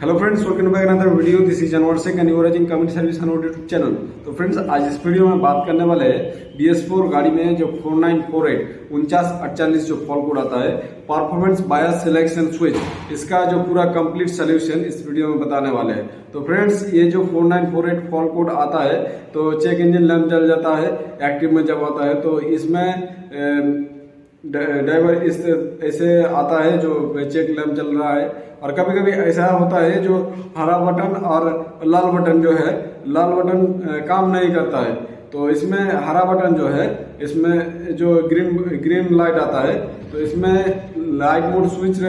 Hello friends welcome back another video this is Anwar Singh watching community service Anwar YouTube channel तो friends आज इस video में बात करने वाले हैं बी एस फोर गाड़ी में जो फोर नाइन फोर एट उनचास अड़चालीस जो फॉल कोड आता है परफॉर्मेंस बायस सिलेक्शन स्विच इसका जो पूरा कंप्लीट सोल्यूशन इस वीडियो में बताने वाले हैं। तो फ्रेंड्स ये जो four nine four eight fault code आता है तो चेक इंजन लैम्प जल जाता है एक्टिव में जब आता है तो इसमें ड्राइवर इस, ऐसे आता है जो चेक लैम्प चल रहा है। और कभी कभी ऐसा होता है जो हरा बटन और लाल बटन जो है, लाल बटन काम नहीं करता है। तो इसमें हरा बटन जो है, इसमें जो ग्रीन ग्रीन लाइट आता है तो इसमें लाइट मोड स्विच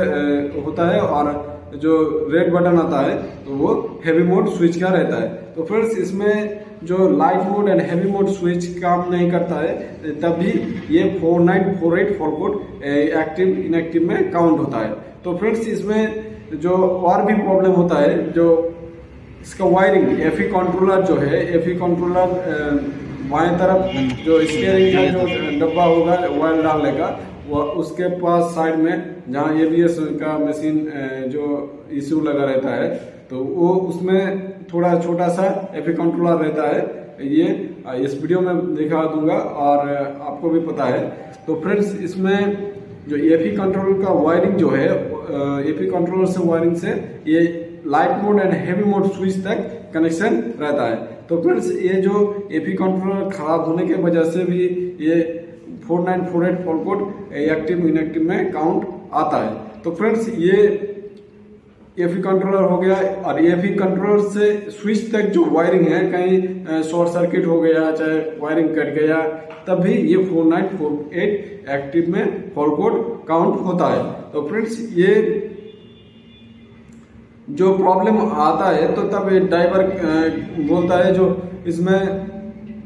होता है और जो रेड बटन आता है तो वो हेवी मोड स्विच का रहता है। तो फ्रेंड्स, इसमें जो light mode and heavy mode switch काम नहीं करता है तभी ये four nine four eight four code active inactive में काउंट होता है। तो फ्रेंड्स इसमें जो और भी प्रॉब्लम होता है, जो इसका वायरिंग एफी कंट्रोलर जो है एफी कंट्रोलर बाएँ तरफ़ जो स्टेयरिंग का जो डब्बा होगा वायर डालने का, वो उसके पास साइड में जहाँ एबीएस का मशीन जो इशू लगा रहता है तो वो उसमें थोड़ा छोटा सा एफी कंट्रोलर रहता है। ये, इस वीडियो में दिखा दूँगा और आपको भी पता है। तो फ्रेंड्स इसमें जो एफी कंट्रोलर का वायरिंग जो है एफी कंट्रोलर से वायरिंग से ये light mode and heavy mode switch तक कनेक्शन रहता है। तो फ्रेंड्स ये जो एपी कंट्रोलर खराब होने की वजह से भी ये 4948 फोर कोड एक्टिव इनएक्टिव में काउंट आता है। तो फ्रेंड्स ये एफी कंट्रोलर हो गया और एफी कंट्रोलर से स्विच तक जो वायरिंग है, कहीं शॉर्ट सर्किट हो गया, चाहे वायरिंग कट गया, तभी ये four nine four eight active में फॉल कोड काउंट होता है। तो फ्रेंड्स ये जो प्रॉब्लम आता है तो तब ड्राइवर बोलता है जो इसमें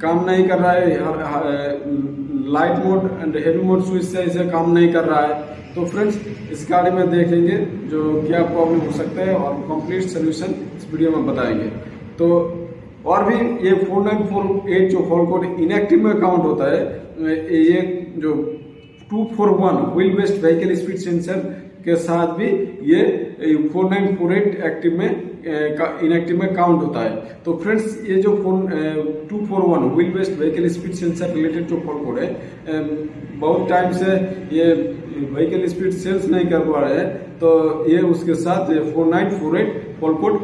काम नहीं कर रहा है light mode and heavy mode switch से इसे काम नहीं कर रहा है। तो फ्रेंड्स इस गाड़ी में देखेंगे जो क्या प्रॉब्लम हो सकता है और कंप्लीट सोल्यूशन इस वीडियो में बताएँगे। तो और भी ये फोर नाइन फोर एट जो फॉल कोड इनएक्टिव में काउंट होता है, ये जो two four one wheel based vehicle speed sensor के साथ भी ये four nine four eight active में इनएक्टिव में काउंट होता है। तो फ्रेंड्स ये जो phone two four one wheel based vehicle speed sensor related जो फॉल कोड है बहुत टाइम से ये व्हीकल स्पीड सेल्स नहीं कर पा रहे हैं तो ये उसके साथ four nine four eight fault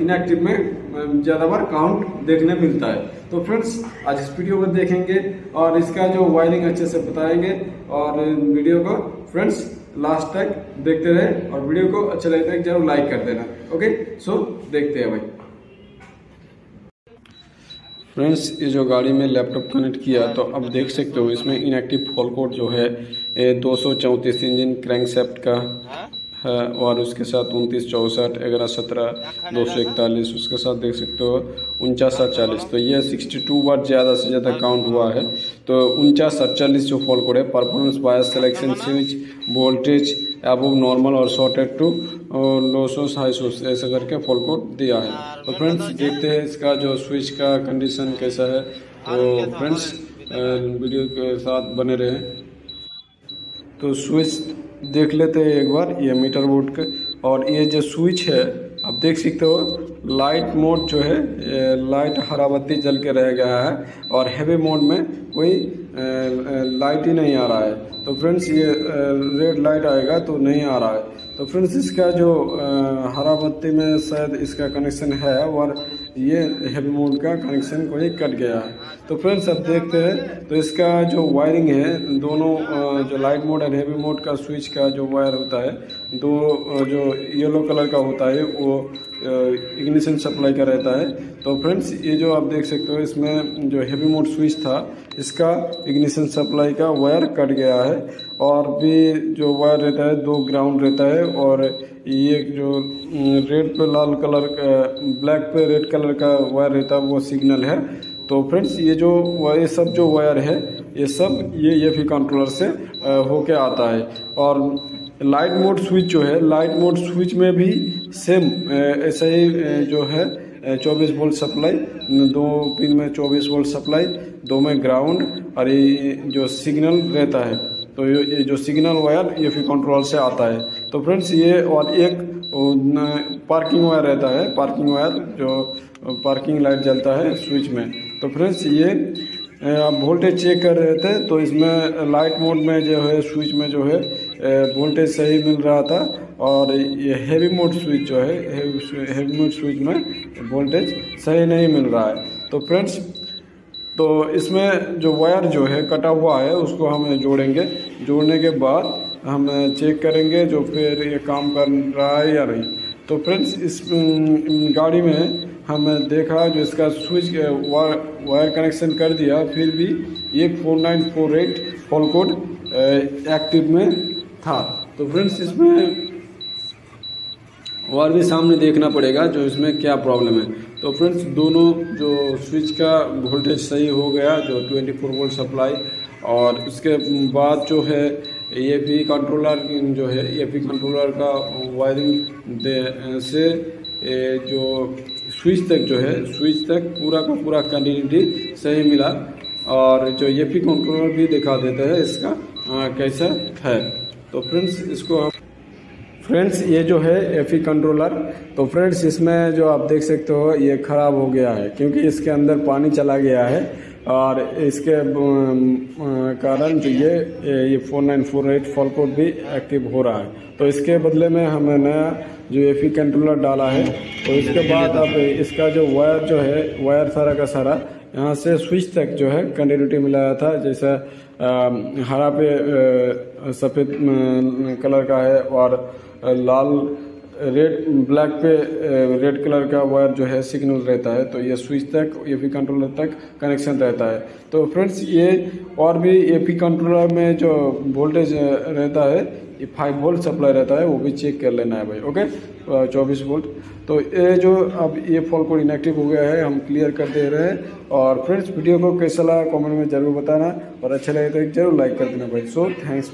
inactive में ज़्यादा बार काउंट देखने मिलता है। तो फ्रेंड्स आज इस वीडियो में देखेंगे और इसका जो वायरिंग अच्छे से बताएँगे और वीडियो को फ्रेंड्स लास्ट तक देखते रहे और वीडियो को अच्छा लगता है ज़रूर लाइक कर देना। ओके सो देखते हैं भाई। फ्रेंड्स, ये जो गाड़ी में लैपटॉप कनेक्ट किया तो अब देख सकते हो, इसमें इनएक्टिव फॉल कोड जो है दो सौ चौंतीस इंजन क्रैंक का है, और उसके साथ उनतीस चौंसठ, ग्यारह सत्रह, दो सौ इकतालीस, उसके साथ देख सकते हो, उनचास चालीस तो ये सिक्सटी टू बार ज़्यादा से ज़्यादा काउंट हुआ है। तो उनचास अड़चालीस जो फॉल है performance bias selection switch voltage अब नॉर्मल और शॉर्टेड टू लो सोस हाई सोस ऐसा करके फॉल कोड दिया है। तो फ्रेंड्स देखते हैं इसका जो स्विच का कंडीशन कैसा है। तो फ्रेंड्स वीडियो के साथ बने रहे। तो स्विच देख लेते हैं एक बार, ये मीटर बोर्ड के। और ये जो स्विच है आप देख सकते हो लाइट मोड जो है लाइट हरा बत्ती जल के रह गया है और हैवी मोड में कोई लाइट ही नहीं आ रहा है। तो फ्रेंड्स ये रेड लाइट आएगा तो नहीं आ रहा है। तो फ्रेंड्स इसका जो हरा बत्ती में शायद इसका कनेक्शन है और ये हेवी मोड का कनेक्शन को ही कट गया। है तो फ्रेंड्स अब देखते हैं। तो इसका जो वायरिंग है, दोनों जो light mode and heavy mode का स्विच का जो वायर होता है, दो जो येलो कलर का होता है, वो इग्निशन सप्लाई का रहता है। तो फ्रेंड्स ये जो आप देख सकते हो, इसमें जो हैवी मोड स्विच था, इसका इग्निशन सप्लाई का वायर कट गया है और भी जो वायर रहता है, दो ग्राउंड रहता है और ये जो रेड पे लाल कलर का ब्लैक पे रेड कलर का वायर रहता है, वो सिग्नल है। तो फ्रेंड्स ये जो ये सब जो वायर है, ये सब ये भी कंट्रोलर से होके आता है। और लाइट मोड स्विच जो है, लाइट मोड स्विच में भी सेम ऐसा ही जो है चौबीस वोल्ट सप्लाई दो पिन में चौबीस वोल्ट सप्लाई दो में ग्राउंड और ये जो सिग्नल रहता है तो ये जो सिग्नल वायर ये फिर कंट्रोल से आता है। तो फ्रेंड्स ये और एक पार्किंग वायर रहता है पार्किंग वायर जो पार्किंग लाइट जलता है स्विच में। तो फ्रेंड्स ये वोल्टेज चेक कर रहे थे तो इसमें लाइट मोड में जो है स्विच में जो है वोल्टेज सही मिल रहा था और ये हेवी मोड स्विच जो है हैवी मोड स्विच में वोल्टेज सही नहीं मिल रहा है। तो फ्रेंड्स तो इसमें जो वायर जो है, कटा हुआ है, उसको हम जोड़ेंगे। जोड़ने के बाद हम चेक करेंगे जो फिर ये काम कर रहा है या नहीं। तो फ्रेंड्स, इस गाड़ी में हम देखा जो इसका स्विच वायर कनेक्शन कर दिया, फिर भी ये four nine four eight fault code active में था। तो फ्रेंड्स, इसमें और भी सामने देखना पड़ेगा जो इसमें क्या प्रॉब्लम है। तो फ्रेंड्स, दोनों जो स्विच का वोल्टेज सही हो गया, जो 24 वोल्ट सप्लाई और उसके बाद जो है ए पी कंट्रोलर जो है ए पी कंट्रोलर का वायरिंग से जो स्विच तक जो है स्विच तक पूरा का पूरा कंटिन्यूटी सही मिला। और जो ए पी कंट्रोलर भी दिखा देता है इसका कैसा है। तो फ्रेंड्स इसको हम फ्रेंड्स ये जो है एफी कंट्रोलर तो फ्रेंड्स इसमें जो आप देख सकते हो, ये ख़राब हो गया है, क्योंकि इसके अंदर पानी चला गया है। और इसके कारण जो ये ये four nine four eight fault code भी एक्टिव हो रहा है। तो इसके बदले में हमें नया जो एफी कंट्रोलर डाला है तो इसके बाद अब इसका जो वायर जो है वायर सारा का सारा यहाँ से स्विच तक जो है कंटिन्यूटी मिलाया था। जैसा हरा पे सफ़ेद कलर का है और लाल रेड ब्लैक पे रेड कलर का वायर जो है सिग्नल रहता है तो ये स्विच तक ए पी कंट्रोलर तक कनेक्शन रहता है। तो फ्रेंड्स ये और भी ए पी कंट्रोलर में जो वोल्टेज रहता है, ये फाइव वोल्ट सप्लाई रहता है, वो भी चेक कर लेना है भाई ओके चौबीस वोल्ट तो ये जो अब ये फॉल कोड इनएक्टिव हो गया है, हम क्लियर कर दे रहे हैं। और फ्रेंड्स वीडियो को कैसा लगा कमेंट में ज़रूर बताना, और अच्छा लगे तो ज़रूर लाइक कर देना भाई। So thanks